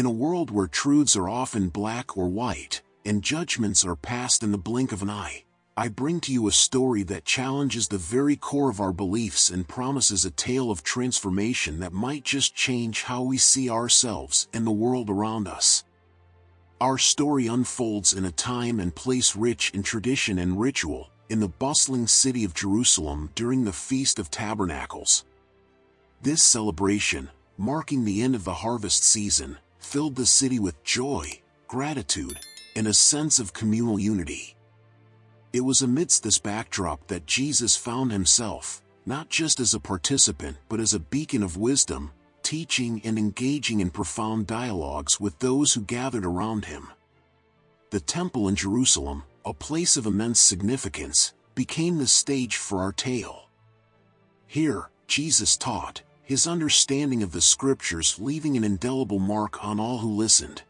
In a world where truths are often black or white, and judgments are passed in the blink of an eye, I bring to you a story that challenges the very core of our beliefs and promises a tale of transformation that might just change how we see ourselves and the world around us. Our story unfolds in a time and place rich in tradition and ritual, in the bustling city of Jerusalem during the Feast of Tabernacles. This celebration, marking the end of the harvest season, filled the city with joy, gratitude, and a sense of communal unity. It was amidst this backdrop that Jesus found himself, not just as a participant but as a beacon of wisdom, teaching and engaging in profound dialogues with those who gathered around him. The temple in Jerusalem, a place of immense significance, became the stage for our tale. Here, Jesus taught, his understanding of the scriptures leaving an indelible mark on all who listened.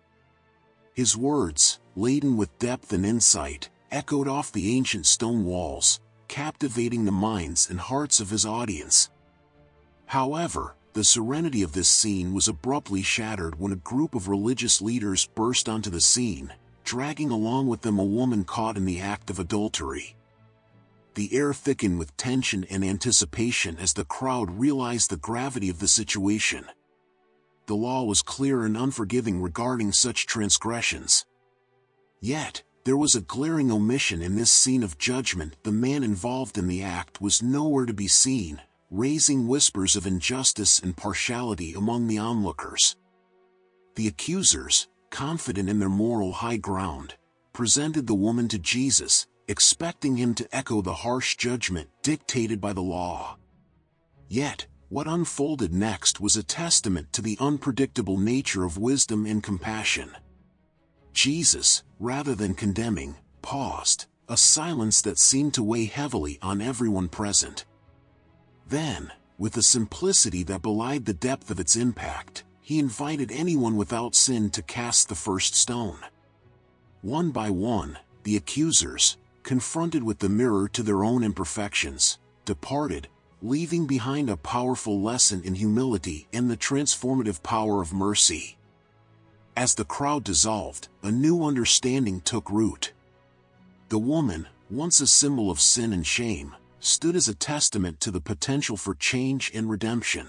His words, laden with depth and insight, echoed off the ancient stone walls, captivating the minds and hearts of his audience. However, the serenity of this scene was abruptly shattered when a group of religious leaders burst onto the scene, dragging along with them a woman caught in the act of adultery. The air thickened with tension and anticipation as the crowd realized the gravity of the situation. The law was clear and unforgiving regarding such transgressions. Yet, there was a glaring omission in this scene of judgment. The man involved in the act was nowhere to be seen, raising whispers of injustice and partiality among the onlookers. The accusers, confident in their moral high ground, presented the woman to Jesus, expecting him to echo the harsh judgment dictated by the law. Yet, what unfolded next was a testament to the unpredictable nature of wisdom and compassion. Jesus, rather than condemning, paused, a silence that seemed to weigh heavily on everyone present. Then, with a simplicity that belied the depth of its impact, he invited anyone without sin to cast the first stone. One by one, the accusers, confronted with the mirror to their own imperfections, departed, leaving behind a powerful lesson in humility and the transformative power of mercy. As the crowd dissolved, a new understanding took root. The woman, once a symbol of sin and shame, stood as a testament to the potential for change and redemption.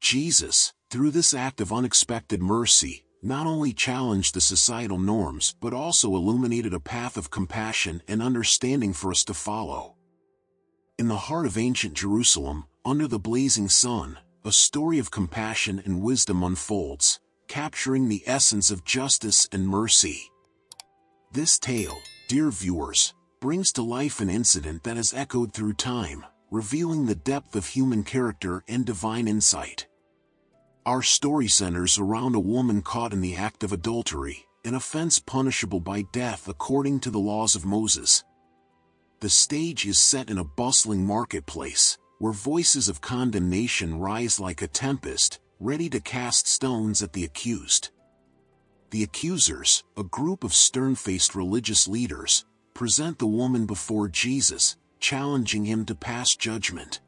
Jesus, through this act of unexpected mercy, not only challenged the societal norms but also illuminated a path of compassion and understanding for us to follow. In the heart of ancient Jerusalem, under the blazing sun, a story of compassion and wisdom unfolds, capturing the essence of justice and mercy. This tale, dear viewers, brings to life an incident that has echoed through time, revealing the depth of human character and divine insight. Our story centers around a woman caught in the act of adultery, an offense punishable by death according to the laws of Moses. The stage is set in a bustling marketplace, where voices of condemnation rise like a tempest, ready to cast stones at the accused. The accusers, a group of stern-faced religious leaders, present the woman before Jesus, challenging him to pass judgment.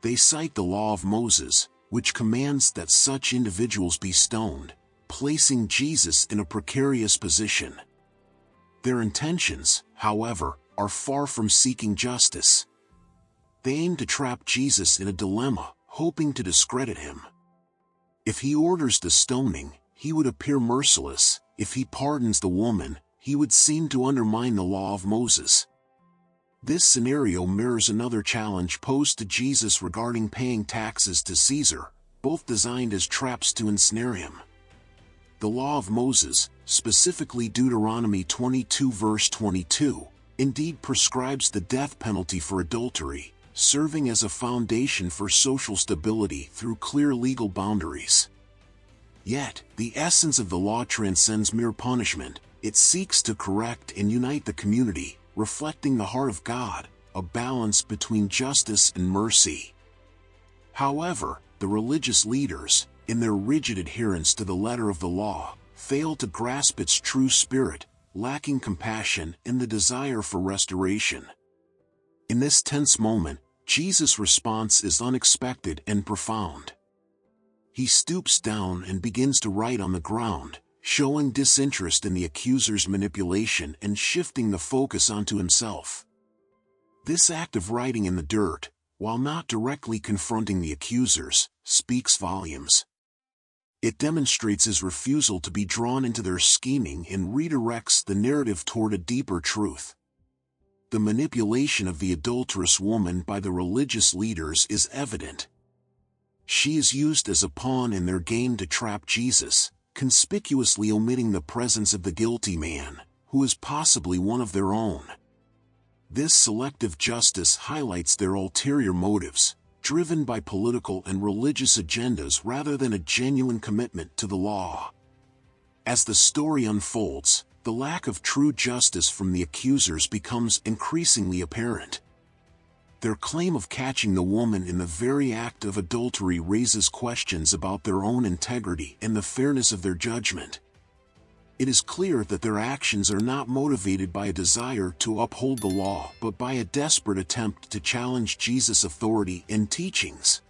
They cite the law of Moses, which commands that such individuals be stoned, placing Jesus in a precarious position. Their intentions, however, are far from seeking justice. They aim to trap Jesus in a dilemma, hoping to discredit him. If he orders the stoning, he would appear merciless, if he pardons the woman, he would seem to undermine the law of Moses. This scenario mirrors another challenge posed to Jesus regarding paying taxes to Caesar, both designed as traps to ensnare him. The law of Moses, specifically Deuteronomy 22 verse 22, indeed prescribes the death penalty for adultery, serving as a foundation for social stability through clear legal boundaries. Yet, the essence of the law transcends mere punishment, it seeks to correct and unite the community, reflecting the heart of God, a balance between justice and mercy. However, the religious leaders, in their rigid adherence to the letter of the law, failed to grasp its true spirit, lacking compassion and the desire for restoration. In this tense moment, Jesus' response is unexpected and profound. he stoops down and begins to write on the ground, showing disinterest in the accuser's manipulation and shifting the focus onto himself. This act of writing in the dirt, while not directly confronting the accusers, speaks volumes. It demonstrates his refusal to be drawn into their scheming and redirects the narrative toward a deeper truth. The manipulation of the adulterous woman by the religious leaders is evident. She is used as a pawn in their game to trap Jesus, conspicuously omitting the presence of the guilty man, who is possibly one of their own. This selective justice highlights their ulterior motives, driven by political and religious agendas rather than a genuine commitment to the law. As the story unfolds, the lack of true justice from the accusers becomes increasingly apparent. Their claim of catching the woman in the very act of adultery raises questions about their own integrity and the fairness of their judgment. It is clear that their actions are not motivated by a desire to uphold the law but by a desperate attempt to challenge Jesus' authority and teachings.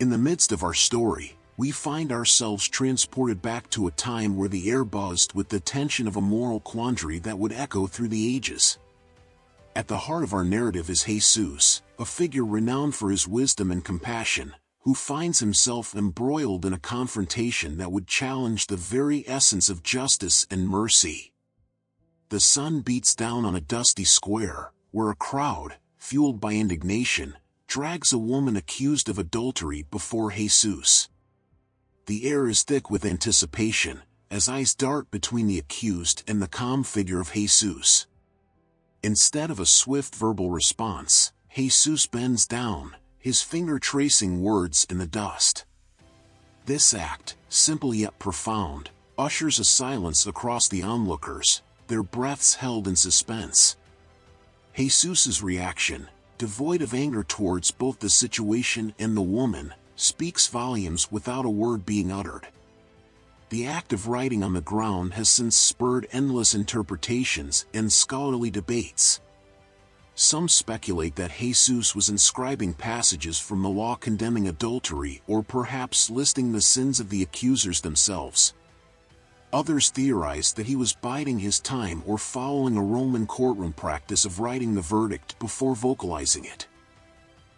In the midst of our story, we find ourselves transported back to a time where the air buzzed with the tension of a moral quandary that would echo through the ages. At the heart of our narrative is Jesus, a figure renowned for his wisdom and compassion, who finds himself embroiled in a confrontation that would challenge the very essence of justice and mercy. The sun beats down on a dusty square, where a crowd, fueled by indignation, drags a woman accused of adultery before Jesus. The air is thick with anticipation, as eyes dart between the accused and the calm figure of Jesus. Instead of a swift verbal response, Jesus bends down, his finger tracing words in the dust. This act, simple yet profound, ushers a silence across the onlookers, their breaths held in suspense. Jesus's reaction, devoid of anger towards both the situation and the woman, speaks volumes without a word being uttered the act of writing on the ground has since spurred endless interpretations and scholarly debates. Some speculate that Jesus was inscribing passages from the law condemning adultery or perhaps listing the sins of the accusers themselves. Others theorize that he was biding his time or following a Roman courtroom practice of writing the verdict before vocalizing it.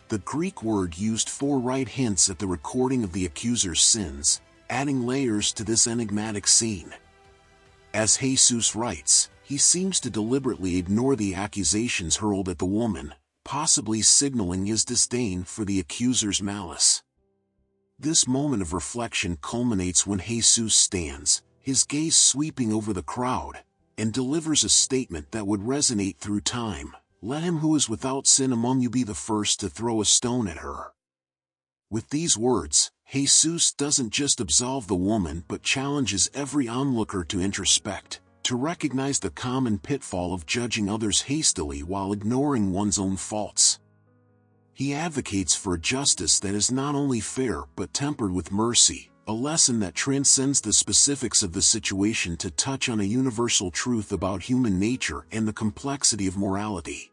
The Greek word used for write hints at the recording of the accuser's sins, adding layers to this enigmatic scene. As Jesus writes, he seems to deliberately ignore the accusations hurled at the woman, possibly signaling his disdain for the accuser's malice. This moment of reflection culminates when Jesus stands, his gaze sweeping over the crowd, and delivers a statement that would resonate through time. Let him who is without sin among you be the first to throw a stone at her. With these words, Jesus doesn't just absolve the woman but challenges every onlooker to introspect, to recognize the common pitfall of judging others hastily while ignoring one's own faults. He advocates for a justice that is not only fair but tempered with mercy, a lesson that transcends the specifics of the situation to touch on a universal truth about human nature and the complexity of morality.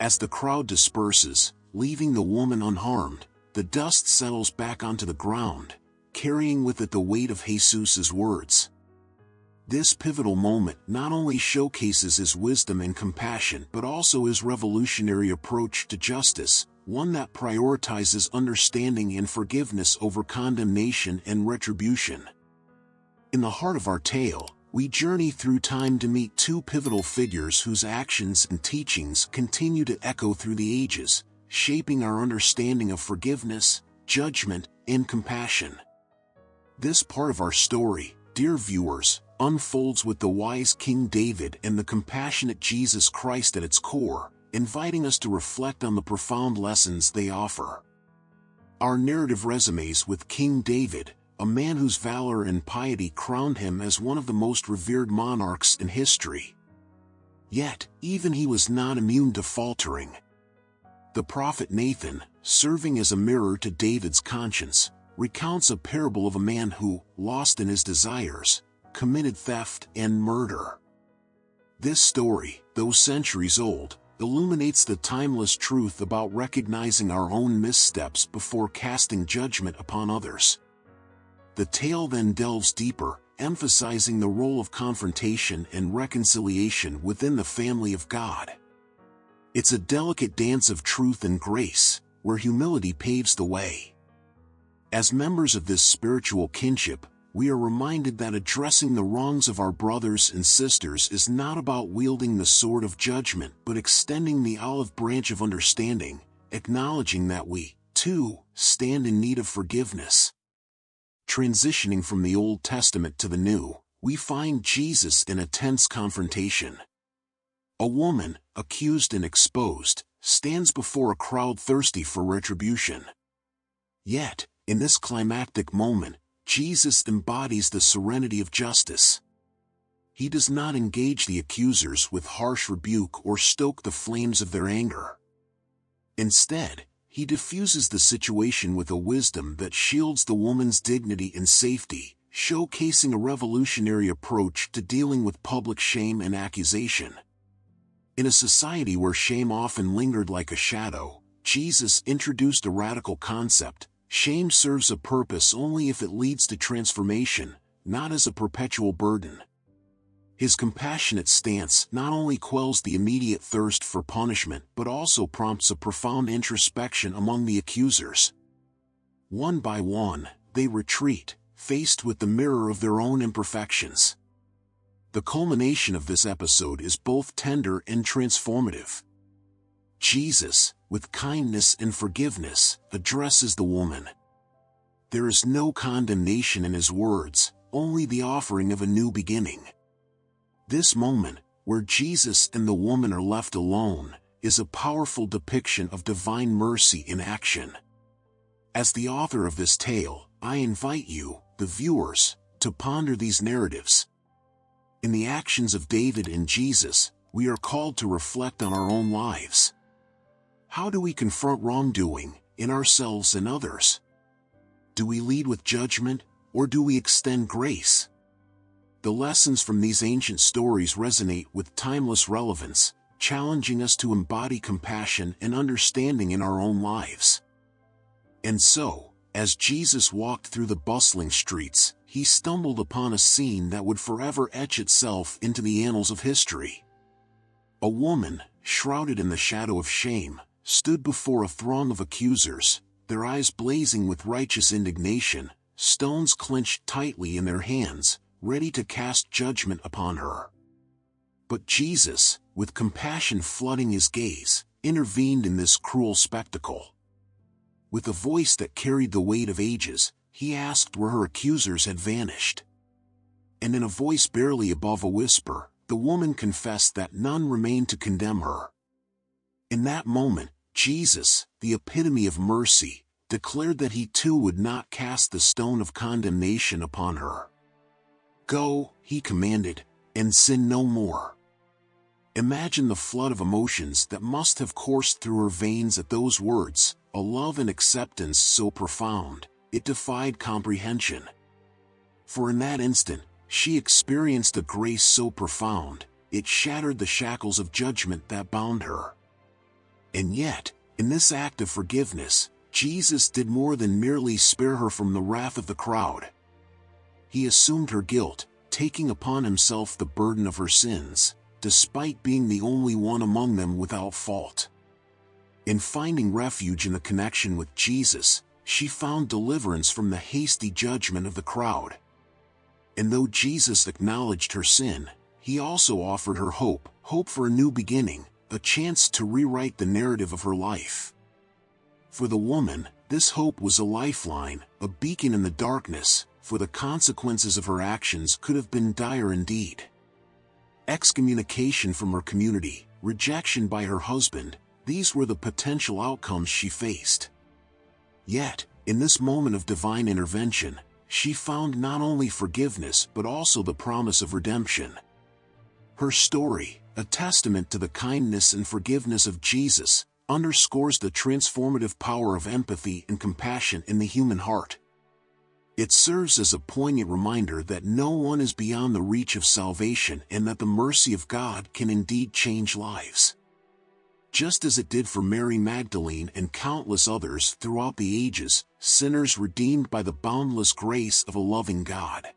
As the crowd disperses, leaving the woman unharmed, the dust settles back onto the ground, carrying with it the weight of Jesus' words. This pivotal moment not only showcases his wisdom and compassion but also his revolutionary approach to justice, one that prioritizes understanding and forgiveness over condemnation and retribution. In the heart of our tale, we journey through time to meet two pivotal figures whose actions and teachings continue to echo through the ages, shaping our understanding of forgiveness, judgment, and compassion. This part of our story, dear viewers, unfolds with the wise King David and the compassionate Jesus Christ at its core, inviting us to reflect on the profound lessons they offer. Our narrative resumes with King David, a man whose valor and piety crowned him as one of the most revered monarchs in history. Yet, even he was not immune to faltering. The prophet Nathan, serving as a mirror to David's conscience, recounts a parable of a man who, lost in his desires, committed theft and murder. This story, though centuries old, illuminates the timeless truth about recognizing our own missteps before casting judgment upon others. The tale then delves deeper, emphasizing the role of confrontation and reconciliation within the family of God. It's a delicate dance of truth and grace, where humility paves the way. As members of this spiritual kinship, we are reminded that addressing the wrongs of our brothers and sisters is not about wielding the sword of judgment but extending the olive branch of understanding, acknowledging that we, too, stand in need of forgiveness. Transitioning from the Old Testament to the New, we find Jesus in a tense confrontation. A woman, accused and exposed, stands before a crowd thirsty for retribution. Yet, in this climactic moment, Jesus embodies the serenity of justice. He does not engage the accusers with harsh rebuke or stoke the flames of their anger. Instead, he diffuses the situation with a wisdom that shields the woman's dignity and safety, showcasing a revolutionary approach to dealing with public shame and accusation. In a society where shame often lingered like a shadow, Jesus introduced a radical concept, Shame serves a purpose only if it leads to transformation, not as a perpetual burden. His compassionate stance not only quells the immediate thirst for punishment but also prompts a profound introspection among the accusers. One by one, they retreat, faced with the mirror of their own imperfections. The culmination of this episode is both tender and transformative. Jesus, with kindness and forgiveness, addresses the woman. There is no condemnation in his words, only the offering of a new beginning. This moment, where Jesus and the woman are left alone, is a powerful depiction of divine mercy in action. As the author of this tale, I invite you, the viewers, to ponder these narratives. In the actions of David and Jesus, we are called to reflect on our own lives. How do we confront wrongdoing in ourselves and others? Do we lead with judgment, or do we extend grace? The lessons from these ancient stories resonate with timeless relevance, challenging us to embody compassion and understanding in our own lives. And so, as Jesus walked through the bustling streets, he stumbled upon a scene that would forever etch itself into the annals of history. A woman, shrouded in the shadow of shame, stood before a throng of accusers, their eyes blazing with righteous indignation, stones clenched tightly in their hands, ready to cast judgment upon her. But Jesus, with compassion flooding his gaze, intervened in this cruel spectacle. With a voice that carried the weight of ages, he asked where her accusers had vanished. And in a voice barely above a whisper, the woman confessed that none remained to condemn her. In that moment, Jesus, the epitome of mercy, declared that he too would not cast the stone of condemnation upon her. Go, he commanded, and sin no more. Imagine the flood of emotions that must have coursed through her veins at those words, a love and acceptance so profound, it defied comprehension. For in that instant, she experienced a grace so profound, it shattered the shackles of judgment that bound her. And yet, in this act of forgiveness, Jesus did more than merely spare her from the wrath of the crowd. He assumed her guilt, taking upon himself the burden of her sins, despite being the only one among them without fault. In finding refuge in the connection with Jesus, she found deliverance from the hasty judgment of the crowd. And though Jesus acknowledged her sin, he also offered her hope, hope for a new beginning, a chance to rewrite the narrative of her life. For the woman, this hope was a lifeline, a beacon in the darkness, for the consequences of her actions could have been dire indeed. Excommunication from her community, rejection by her husband, these were the potential outcomes she faced. Yet, in this moment of divine intervention, she found not only forgiveness but also the promise of redemption. Her story, a testament to the kindness and forgiveness of Jesus, underscores the transformative power of empathy and compassion in the human heart. It serves as a poignant reminder that no one is beyond the reach of salvation and that the mercy of God can indeed change lives. Just as it did for Mary Magdalene and countless others throughout the ages, sinners redeemed by the boundless grace of a loving God.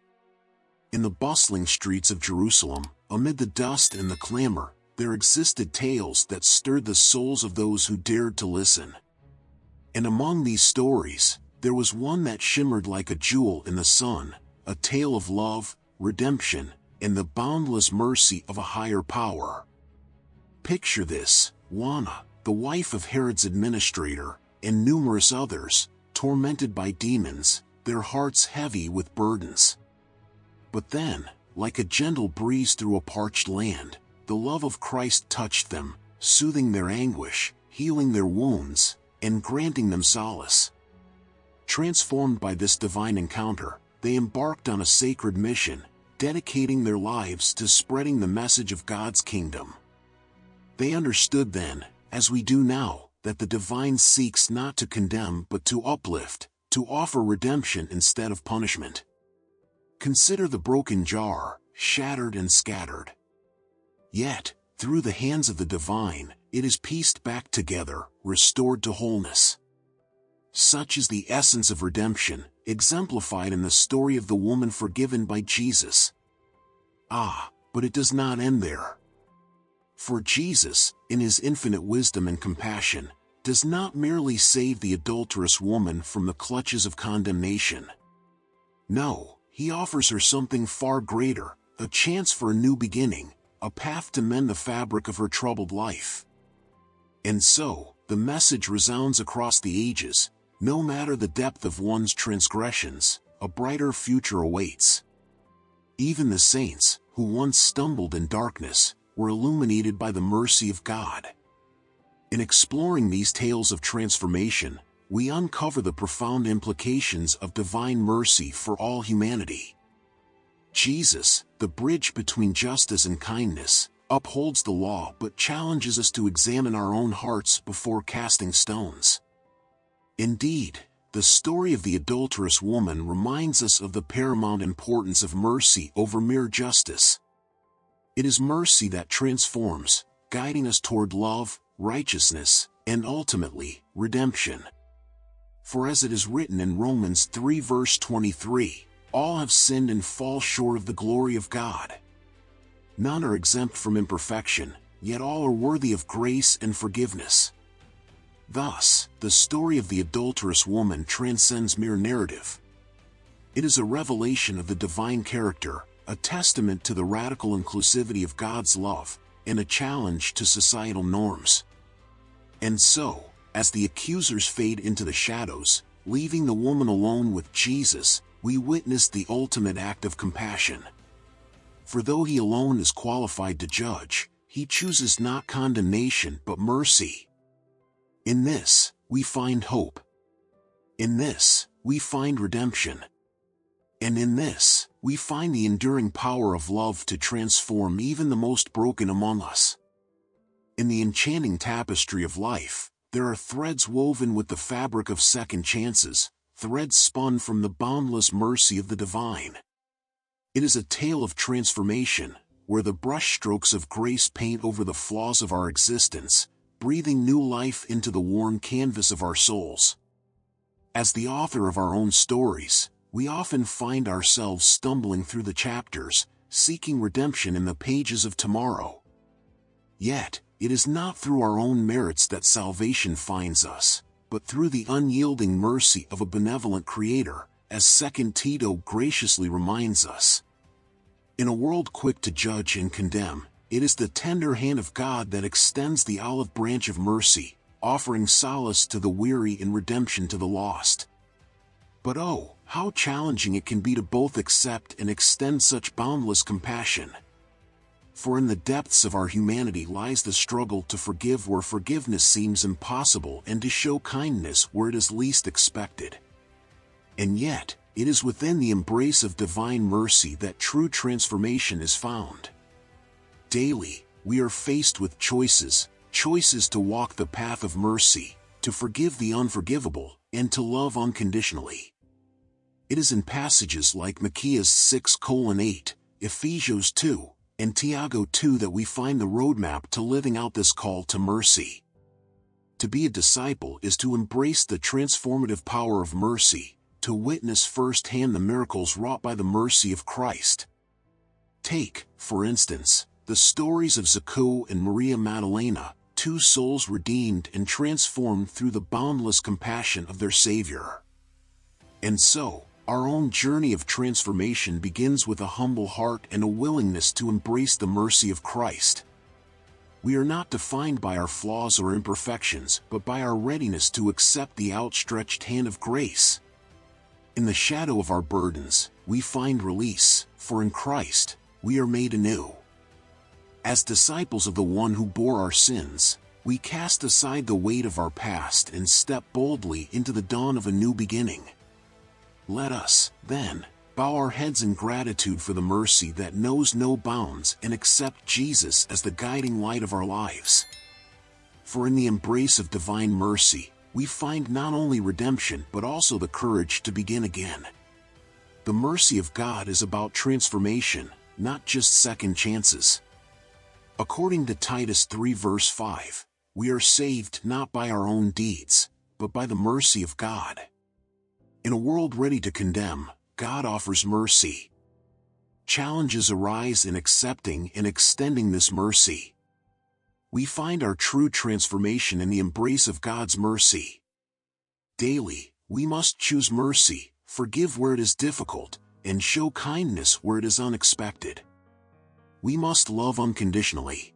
In the bustling streets of Jerusalem, amid the dust and the clamor, there existed tales that stirred the souls of those who dared to listen. And among these stories, there was one that shimmered like a jewel in the sun, a tale of love, redemption, and the boundless mercy of a higher power. Picture this, Juana, the wife of Herod's administrator, and numerous others, tormented by demons, their hearts heavy with burdens. But then, like a gentle breeze through a parched land, the love of Christ touched them, soothing their anguish, healing their wounds, and granting them solace. Transformed by this divine encounter, they embarked on a sacred mission, dedicating their lives to spreading the message of God's kingdom. They understood then, as we do now, that the divine seeks not to condemn but to uplift, to offer redemption instead of punishment. Consider the broken jar, shattered and scattered. Yet, through the hands of the divine, it is pieced back together, restored to wholeness. Such is the essence of redemption, exemplified in the story of the woman forgiven by Jesus. Ah, but it does not end there. For Jesus, in his infinite wisdom and compassion, does not merely save the adulterous woman from the clutches of condemnation. No, he offers her something far greater, a chance for a new beginning, a path to mend the fabric of her troubled life. And so, the message resounds across the ages, no matter the depth of one's transgressions, a brighter future awaits. Even the saints, who once stumbled in darkness, were illuminated by the mercy of God. In exploring these tales of transformation, we uncover the profound implications of divine mercy for all humanity. Jesus, the bridge between justice and kindness, upholds the law but challenges us to examine our own hearts before casting stones. Indeed, the story of the adulterous woman reminds us of the paramount importance of mercy over mere justice. It is mercy that transforms, guiding us toward love, righteousness, and ultimately, redemption. For as it is written in Romans 3 verse 23, all have sinned and fall short of the glory of God. None are exempt from imperfection, yet all are worthy of grace and forgiveness. Thus, the story of the adulterous woman transcends mere narrative. It is a revelation of the divine character, a testament to the radical inclusivity of God's love, and a challenge to societal norms. And so, as the accusers fade into the shadows, leaving the woman alone with Jesus, we witness the ultimate act of compassion. For though he alone is qualified to judge, he chooses not condemnation but mercy. In this, we find hope. In this, we find redemption. And in this, we find the enduring power of love to transform even the most broken among us. In the enchanting tapestry of life, there are threads woven with the fabric of second chances, threads spun from the boundless mercy of the divine. It is a tale of transformation, where the brushstrokes of grace paint over the flaws of our existence, breathing new life into the worn canvas of our souls. As the author of our own stories, we often find ourselves stumbling through the chapters, seeking redemption in the pages of tomorrow. Yet, it is not through our own merits that salvation finds us but through the unyielding mercy of a benevolent Creator, as 2 Tito graciously reminds us. In a world quick to judge and condemn, it is the tender hand of God that extends the olive branch of mercy, offering solace to the weary and redemption to the lost. But oh, how challenging it can be to both accept and extend such boundless compassion for in the depths of our humanity lies the struggle to forgive where forgiveness seems impossible and to show kindness where it is least expected. And yet, it is within the embrace of divine mercy that true transformation is found. Daily, we are faced with choices, choices to walk the path of mercy, to forgive the unforgivable, and to love unconditionally. It is in passages like Micaiah 6 8, Ephesians 2, and Tiago 2 that we find the roadmap to living out this call to mercy. To be a disciple is to embrace the transformative power of mercy, to witness firsthand the miracles wrought by the mercy of Christ. Take, for instance, the stories of Zacchaeus and Maria Magdalena, two souls redeemed and transformed through the boundless compassion of their Savior. And so, our own journey of transformation begins with a humble heart and a willingness to embrace the mercy of Christ. We are not defined by our flaws or imperfections, but by our readiness to accept the outstretched hand of grace. In the shadow of our burdens, we find release, for in Christ, we are made anew. As disciples of the one who bore our sins, we cast aside the weight of our past and step boldly into the dawn of a new beginning. Let us, then, bow our heads in gratitude for the mercy that knows no bounds and accept Jesus as the guiding light of our lives. For in the embrace of divine mercy, we find not only redemption but also the courage to begin again. The mercy of God is about transformation, not just second chances. According to Titus 3 verse 5, we are saved not by our own deeds, but by the mercy of God. In a world ready to condemn, God offers mercy. Challenges arise in accepting and extending this mercy. We find our true transformation in the embrace of God's mercy. Daily, we must choose mercy, forgive where it is difficult, and show kindness where it is unexpected. We must love unconditionally.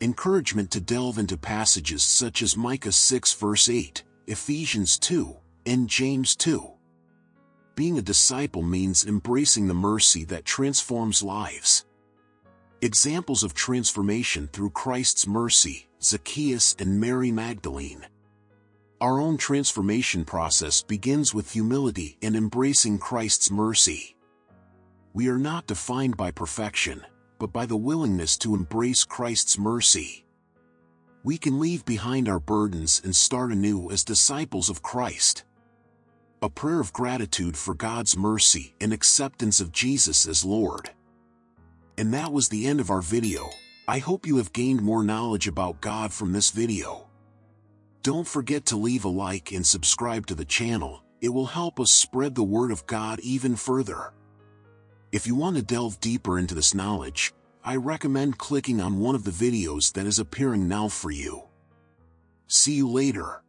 Encouragement to delve into passages such as Micah 6 verse 8, Ephesians 2, and James 2. Being a disciple means embracing the mercy that transforms lives. Examples of transformation through Christ's mercy, Zacchaeus and Mary Magdalene. Our own transformation process begins with humility and embracing Christ's mercy. We are not defined by perfection, but by the willingness to embrace Christ's mercy. We can leave behind our burdens and start anew as disciples of Christ a prayer of gratitude for God's mercy and acceptance of Jesus as Lord. And that was the end of our video. I hope you have gained more knowledge about God from this video. Don't forget to leave a like and subscribe to the channel, it will help us spread the word of God even further. If you want to delve deeper into this knowledge, I recommend clicking on one of the videos that is appearing now for you. See you later.